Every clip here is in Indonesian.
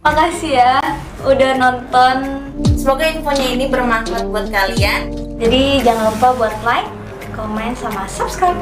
Makasih ya udah nonton. Semoga infonya ini bermanfaat buat kalian. Jadi jangan lupa buat like, komen, sama subscribe.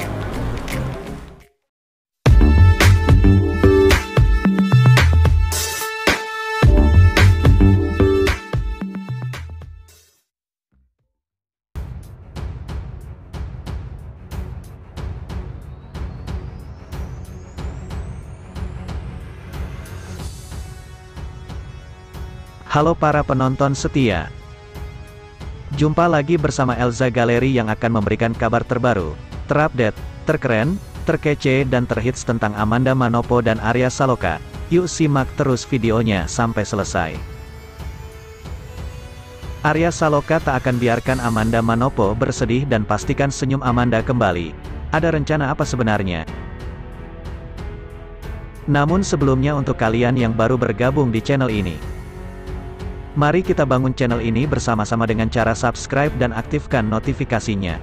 Halo para penonton setia. Jumpa lagi bersama Elza Galeri yang akan memberikan kabar terbaru, terupdate, terkeren, terkece dan terhits tentang Amanda Manopo dan Arya Saloka. Yuk simak terus videonya sampai selesai. Arya Saloka tak akan biarkan Amanda Manopo bersedih dan pastikan senyum Amanda kembali. Ada rencana apa sebenarnya? Namun sebelumnya untuk kalian yang baru bergabung di channel ini, Mari kita bangun channel ini bersama-sama dengan cara subscribe dan aktifkan notifikasinya.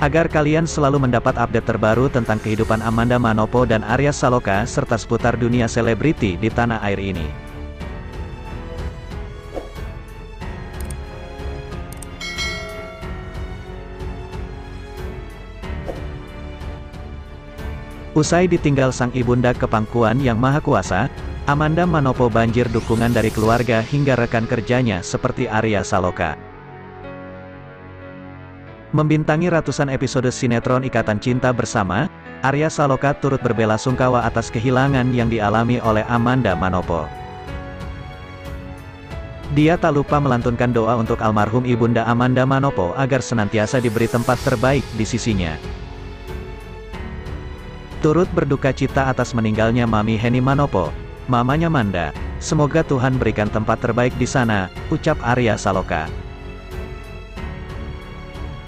Agar kalian selalu mendapat update terbaru tentang kehidupan Amanda Manopo dan Arya Saloka serta seputar dunia selebriti di tanah air ini. Usai ditinggal sang ibunda kepangkuan yang maha kuasa, Amanda Manopo banjir dukungan dari keluarga hingga rekan kerjanya seperti Arya Saloka. Membintangi ratusan episode sinetron Ikatan Cinta Bersama, Arya Saloka turut berbela sungkawa atas kehilangan yang dialami oleh Amanda Manopo. Dia tak lupa melantunkan doa untuk almarhum ibunda Amanda Manopo agar senantiasa diberi tempat terbaik di sisinya. Turut berduka cita atas meninggalnya Mami Heni Manopo, mamanya Manda. Semoga Tuhan berikan tempat terbaik di sana, ucap Arya Saloka.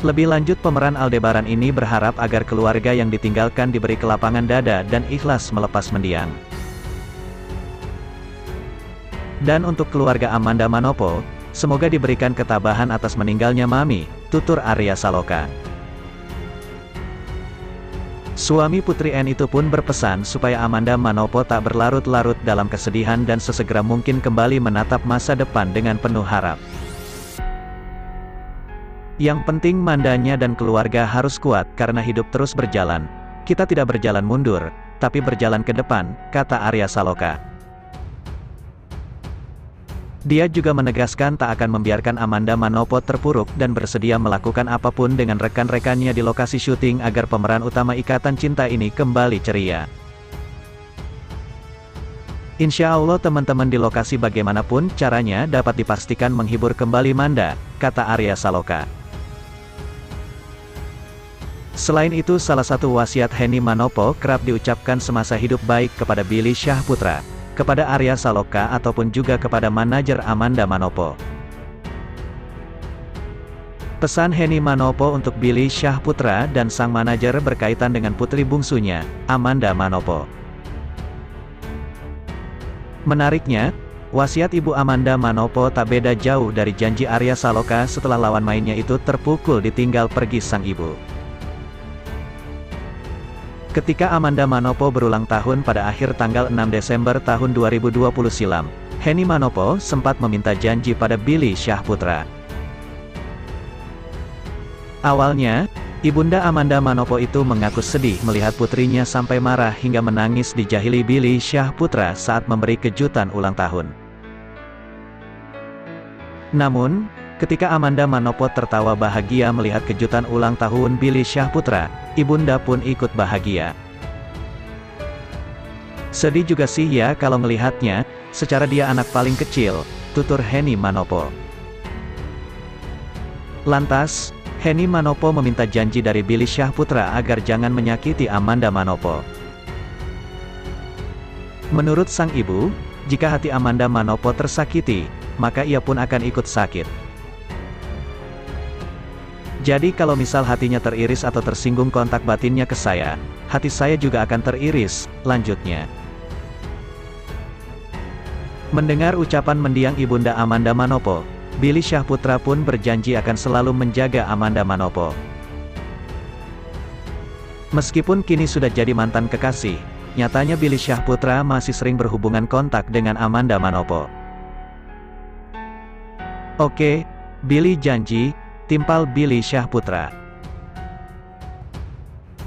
Lebih lanjut pemeran Aldebaran ini berharap agar keluarga yang ditinggalkan diberi kelapangan dada dan ikhlas melepas mendiang. Dan untuk keluarga Amanda Manopo, semoga diberikan ketabahan atas meninggalnya Mami, tutur Arya Saloka. Suami Putri N itu pun berpesan supaya Amanda Manopo tak berlarut-larut dalam kesedihan dan sesegera mungkin kembali menatap masa depan dengan penuh harap. Yang penting mandanya dan keluarga harus kuat karena hidup terus berjalan. Kita tidak berjalan mundur, tapi berjalan ke depan, kata Arya Saloka. Dia juga menegaskan tak akan membiarkan Amanda Manopo terpuruk dan bersedia melakukan apa pun dengan rekan-rekannya di lokasi syuting agar pemeran utama Ikatan Cinta ini kembali ceria. Insya Allah teman-teman di lokasi bagaimanapun caranya dapat dipastikan menghibur kembali Manda, kata Arya Saloka. Selain itu salah satu wasiat Henny Manopo kerap diucapkan semasa hidup baik kepada Billy Syahputra kepada Arya Saloka ataupun juga kepada manajer Amanda Manopo. Pesan Henny Manopo untuk Billy Syahputra dan sang manajer berkaitan dengan putri bungsunya, Amanda Manopo. Menariknya, wasiat ibu Amanda Manopo tak beda jauh dari janji Arya Saloka setelah lawan mainnya itu terpukul ditinggal pergi sang ibu. Ketika Amanda Manopo berulang tahun pada akhir tanggal 6 Desember tahun 2020 silam, Henny Manopo sempat meminta janji pada Billy Syahputra. Awalnya, Ibunda Amanda Manopo itu mengaku sedih melihat putrinya sampai marah hingga menangis dijahili Billy Syahputra saat memberi kejutan ulang tahun. Namun, Ketika Amanda Manopo tertawa bahagia melihat kejutan ulang tahun Billy Syahputra, ibunda pun ikut bahagia. Sedih juga sih ya kalau melihatnya, secara dia anak paling kecil, tutur Henny Manopo. Lantas, Henny Manopo meminta janji dari Billy Syahputra agar jangan menyakiti Amanda Manopo. Menurut sang ibu, jika hati Amanda Manopo tersakiti, maka ia pun akan ikut sakit. Jadi kalau misal hatinya teriris atau tersinggung kontak batinnya ke saya, hati saya juga akan teriris, lanjutnya. Mendengar ucapan mendiang Ibunda Amanda Manopo, Billy Syahputra pun berjanji akan selalu menjaga Amanda Manopo. Meskipun kini sudah jadi mantan kekasih, nyatanya Billy Syahputra masih sering berhubungan kontak dengan Amanda Manopo. Oke, Billy janji, timpal Billy Syahputra.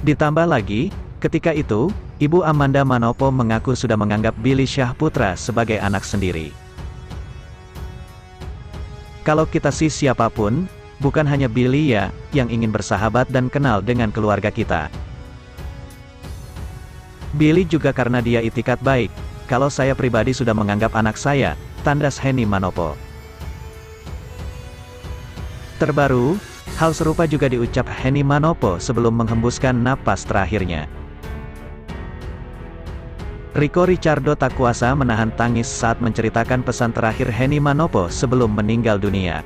Ditambah lagi, ketika itu, Ibu Amanda Manopo mengaku sudah menganggap Billy Syahputra sebagai anak sendiri. Kalau kita sih siapa pun, bukan hanya Billy ya, yang ingin bersahabat dan kenal dengan keluarga kita. Billy juga karena dia itikat baik, kalau saya pribadi sudah menganggap anak saya, tandas Henny Manopo. Terbaru, hal serupa juga diucap Henny Manopo sebelum menghembuskan napas terakhirnya. Rico Ricardo tak kuasa menahan tangis saat menceritakan pesan terakhir Henny Manopo sebelum meninggal dunia.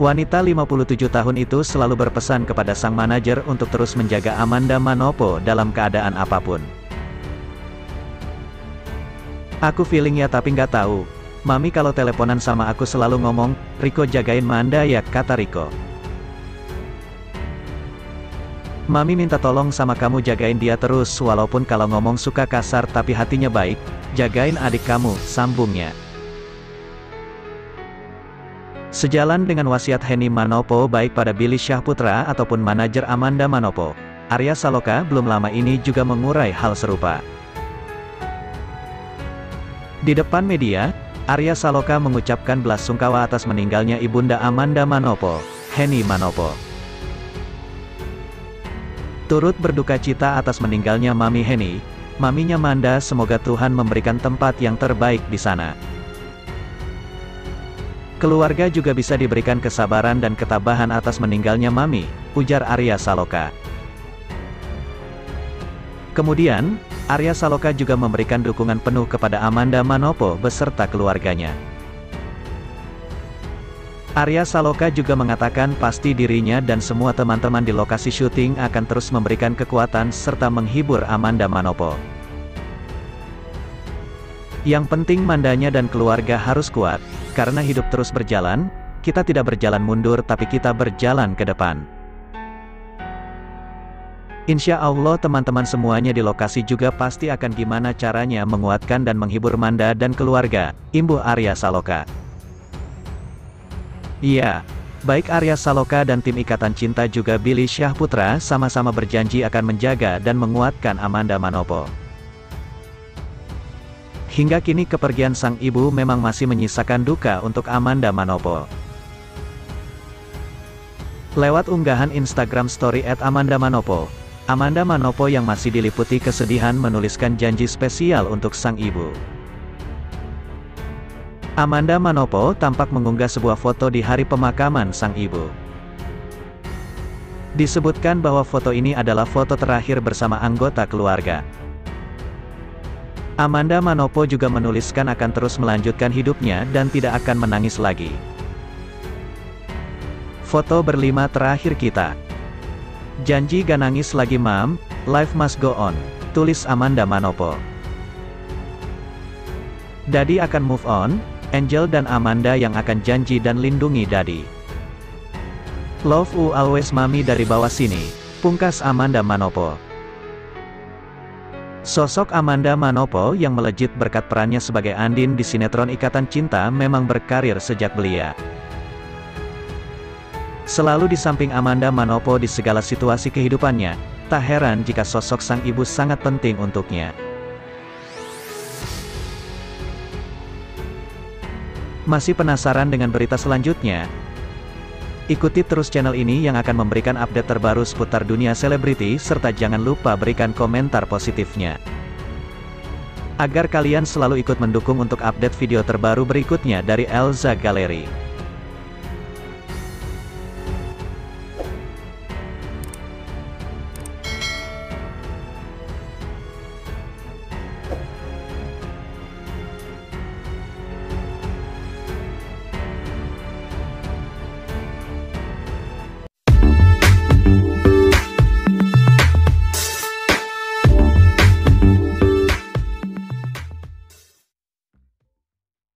Wanita 57 tahun itu selalu berpesan kepada sang manajer untuk terus menjaga Amanda Manopo dalam keadaan apa pun. Aku feeling ya tapi nggak tahu, Mami kalau teleponan sama aku selalu ngomong, Riko jagain Manda ya, kata Riko. Mami minta tolong sama kamu jagain dia terus walaupun kalau ngomong suka kasar tapi hatinya baik, jagain adik kamu, sambungnya. Sejalan dengan wasiat Henny Manopo baik pada Billy Syahputra ataupun manajer Amanda Manopo, Arya Saloka belum lama ini juga mengurai hal serupa. Di depan media, Arya Saloka mengucapkan belas sungkawa atas meninggalnya ibunda Amanda Manopo, Henny Manopo. Turut berduka cita atas meninggalnya Mami Henny, Maminya Manda semoga Tuhan memberikan tempat yang terbaik di sana. Keluarga juga bisa diberikan kesabaran dan ketabahan atas meninggalnya Mami, ujar Arya Saloka. Kemudian, Arya Saloka juga memberikan dukungan penuh kepada Amanda Manopo beserta keluarganya. Arya Saloka juga mengatakan pasti dirinya dan semua teman-teman di lokasi syuting akan terus memberikan kekuatan serta menghibur Amanda Manopo. Yang penting Mandanya dan keluarga harus kuat, karena hidup terus berjalan, kita tidak berjalan mundur tapi kita berjalan ke depan. Insya Allah teman-teman semuanya di lokasi juga pasti akan gimana caranya menguatkan dan menghibur Manda dan keluarga, imbuh Arya Saloka. Iya, baik Arya Saloka dan tim Ikatan Cinta juga Billy Syahputra sama-sama berjanji akan menjaga dan menguatkan Amanda Manopo. Hingga kini kepergian sang ibu memang masih menyisakan duka untuk Amanda Manopo. Lewat unggahan Instagram story at Amanda Manopo, Amanda Manopo yang masih diliputi kesedihan menuliskan janji spesial untuk sang ibu. Amanda Manopo tampak mengunggah sebuah foto di hari pemakaman sang ibu. Disebutkan bahwa foto ini adalah foto terakhir bersama anggota keluarga. Amanda Manopo juga menuliskan akan terus melanjutkan hidupnya dan tidak akan menangis lagi. Foto berlima terakhir kita. Janji gak nangis lagi mam, life must go on, tulis Amanda Manopo. Dadi akan move on, Angel dan Amanda yang akan janji dan lindungi Dadi. Love you always mami dari bawah sini, pungkas Amanda Manopo. Sosok Amanda Manopo yang melejit berkat perannya sebagai Andin di sinetron Ikatan Cinta memang berkarir sejak belia. Selalu di samping Amanda Manopo di segala situasi kehidupannya, tak heran jika sosok sang ibu sangat penting untuknya. Masih penasaran dengan berita selanjutnya? Ikuti terus channel ini yang akan memberikan update terbaru seputar dunia selebriti serta jangan lupa berikan komentar positifnya. Agar kalian selalu ikut mendukung untuk update video terbaru berikutnya dari Elza Gallery.